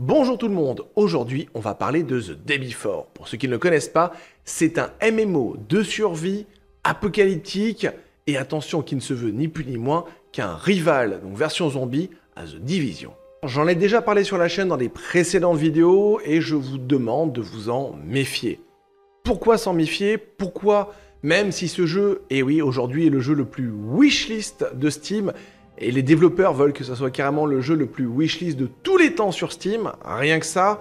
Bonjour tout le monde, aujourd'hui on va parler de The Day Before. Pour ceux qui ne le connaissent pas, c'est un MMO de survie apocalyptique et attention qui ne se veut ni plus ni moins qu'un rival, donc version zombie, à The Division. J'en ai déjà parlé sur la chaîne dans les précédentes vidéos et je vous demande de vous en méfier. Pourquoi s'en méfier? Pourquoi, même si ce jeu, et oui aujourd'hui est le jeu le plus wishlist de Steam, et les développeurs veulent que ce soit carrément le jeu le plus wishlist de tous les temps sur Steam. Rien que ça,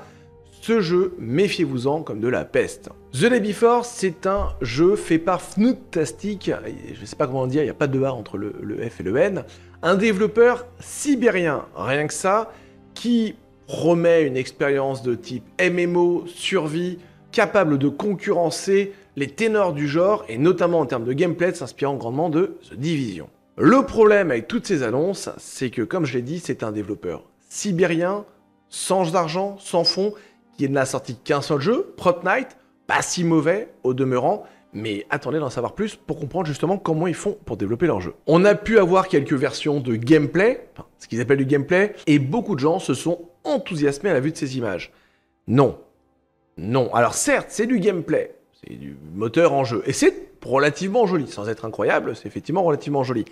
ce jeu, méfiez-vous-en comme de la peste. The Day Before, c'est un jeu fait par Fntastic, je ne sais pas comment dire, il n'y a pas de A entre le, F et le N, un développeur sibérien, rien que ça, qui promet une expérience de type MMO, survie, capable de concurrencer les ténors du genre, et notamment en termes de gameplay, s'inspirant grandement de The Division. Le problème avec toutes ces annonces, c'est que, comme je l'ai dit, c'est un développeur sibérien, sans argent, sans fonds, qui n'a sorti qu'un seul jeu, Prot Night, pas si mauvais au demeurant, mais attendez d'en savoir plus pour comprendre justement comment ils font pour développer leur jeu. On a pu avoir quelques versions de gameplay, ce qu'ils appellent du gameplay, et beaucoup de gens se sont enthousiasmés à la vue de ces images. Non. Non. Alors certes, c'est du gameplay, c'est du moteur en jeu, et c'est relativement joli, sans être incroyable, c'est effectivement relativement joli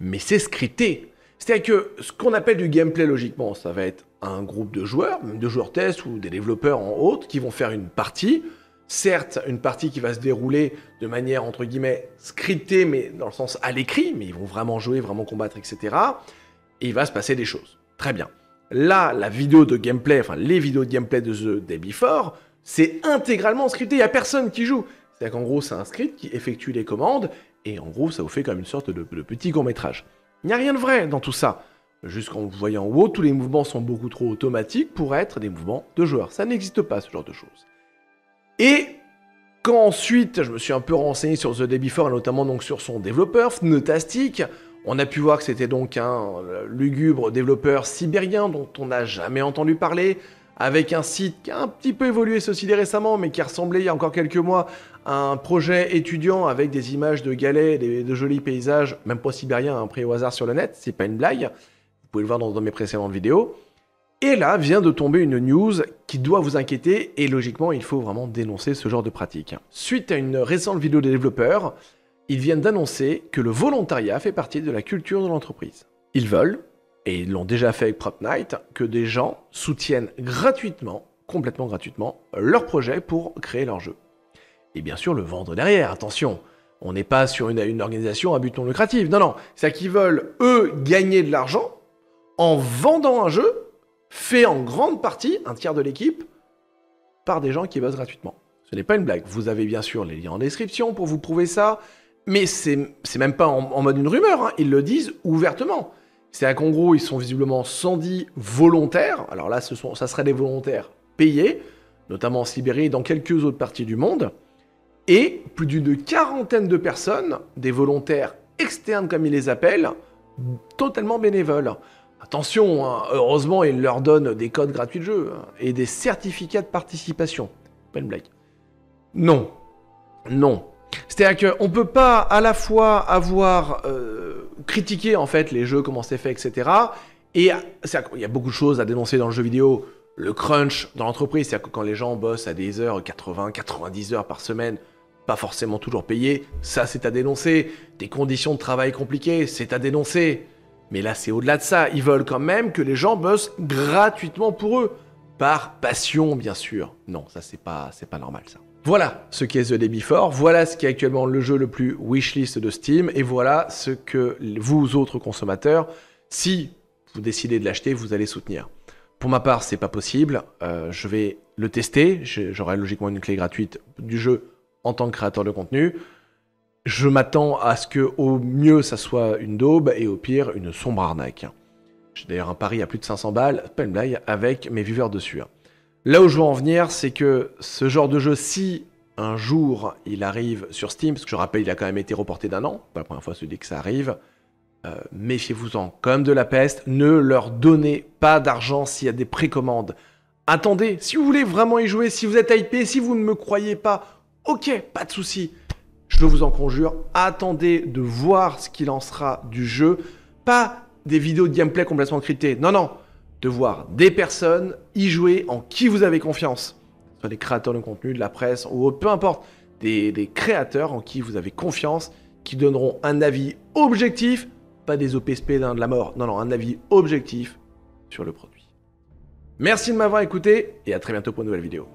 mais c'est scripté. C'est-à-dire que ce qu'on appelle du gameplay logiquement, ça va être un groupe de joueurs, même de joueurs test ou des développeurs en haute, qui vont faire une partie. Certes, une partie qui va se dérouler de manière entre guillemets scriptée, mais dans le sens à l'écrit, mais ils vont vraiment jouer, vraiment combattre, etc. Et il va se passer des choses. Très bien. Là, la vidéo de gameplay, enfin les vidéos de gameplay de The Day Before, c'est intégralement scripté, il n'y a personne qui joue. C'est-à-dire qu'en gros, c'est un script qui effectue les commandes, et en gros, ça vous fait comme une sorte de, petit court-métrage. Il n'y a rien de vrai dans tout ça. Jusqu'en vous voyant en haut, tous les mouvements sont beaucoup trop automatiques pour être des mouvements de joueurs. Ça n'existe pas, ce genre de choses. Et quand ensuite, je me suis un peu renseigné sur The Day Before, et notamment donc sur son développeur, Fnotastic, on a pu voir que c'était donc un lugubre développeur sibérien dont on n'a jamais entendu parler, avec un site qui a un petit peu évolué, ceci dit récemment, mais qui ressemblait il y a encore quelques mois à un projet étudiant avec des images de galets, de jolis paysages, même pas sibériens, hein, pris au hasard sur le net, c'est pas une blague. Vous pouvez le voir dans, mes précédentes vidéos. Et là vient de tomber une news qui doit vous inquiéter et logiquement il faut vraiment dénoncer ce genre de pratique. Suite à une récente vidéo des développeurs, ils viennent d'annoncer que le volontariat fait partie de la culture de l'entreprise. Ils veulent, et ils l'ont déjà fait avec Prop Night, que des gens soutiennent gratuitement, complètement gratuitement, leur projet pour créer leur jeu. Et bien sûr, le vendre derrière, attention. On n'est pas sur une, organisation à but non lucratif. Non, non. C'est qu'ils veulent, eux, gagner de l'argent en vendant un jeu fait en grande partie, un tiers de l'équipe, par des gens qui bossent gratuitement. Ce n'est pas une blague. Vous avez bien sûr les liens en description pour vous prouver ça, mais c'est même pas en, mode une rumeur, hein. ils le disent ouvertement. C'est-à-dire qu'en ils sont visiblement 110 volontaires. Alors là, ce sont, ça serait des volontaires payés, notamment en Sibérie et dans quelques autres parties du monde. Et plus d'une quarantaine de personnes, des volontaires externes comme ils les appellent, totalement bénévoles. Attention, hein, heureusement, ils leur donnent des codes gratuits de jeu hein, et des certificats de participation. Pas blague. Non. Non. C'est-à-dire qu'on ne peut pas à la fois avoir euh, critiqué en fait les jeux, comment c'est fait, etc. Et il y a beaucoup de choses à dénoncer dans le jeu vidéo. Le crunch dans l'entreprise, c'est-à-dire que quand les gens bossent à des heures, 80, 90 heures par semaine, pas forcément toujours payé, ça c'est à dénoncer. Des conditions de travail compliquées, c'est à dénoncer. Mais là c'est au-delà de ça, ils veulent quand même que les gens bossent gratuitement pour eux. Par passion bien sûr. Non, ça c'est pas, c'est pas normal ça. Voilà ce qu'est The Day Before, voilà ce qui est actuellement le jeu le plus wishlist de Steam, et voilà ce que vous autres consommateurs, si vous décidez de l'acheter, vous allez soutenir. Pour ma part, c'est pas possible. Euh, je vais le tester. J'aurai logiquement une clé gratuite du jeu en tant que créateur de contenu. Je m'attends à ce que au mieux ça soit une daube et au pire une sombre arnaque. J'ai d'ailleurs un pari à plus de 500 balles, pas une blague, avec mes viewers dessus. Là où je veux en venir, c'est que ce genre de jeu, si un jour il arrive sur Steam, parce que je rappelle, il a quand même été reporté d'un an, pas la première fois celui que ça arrive, euh, méfiez-vous-en. Comme de la peste, ne leur donnez pas d'argent s'il y a des précommandes. Attendez, si vous voulez vraiment y jouer, si vous êtes hypé, si vous ne me croyez pas, Ok, pas de souci. Je vous en conjure, attendez de voir ce qu'il en sera du jeu. Pas des vidéos de gameplay complètement cryptées. Non, non. De voir des personnes y jouer en qui vous avez confiance. Soit les créateurs de contenu, de la presse, ou peu importe, des, créateurs en qui vous avez confiance, qui donneront un avis objectif, pas des OPSP de la mort, non, non, un avis objectif sur le produit. Merci de m'avoir écouté et à très bientôt pour une nouvelle vidéo.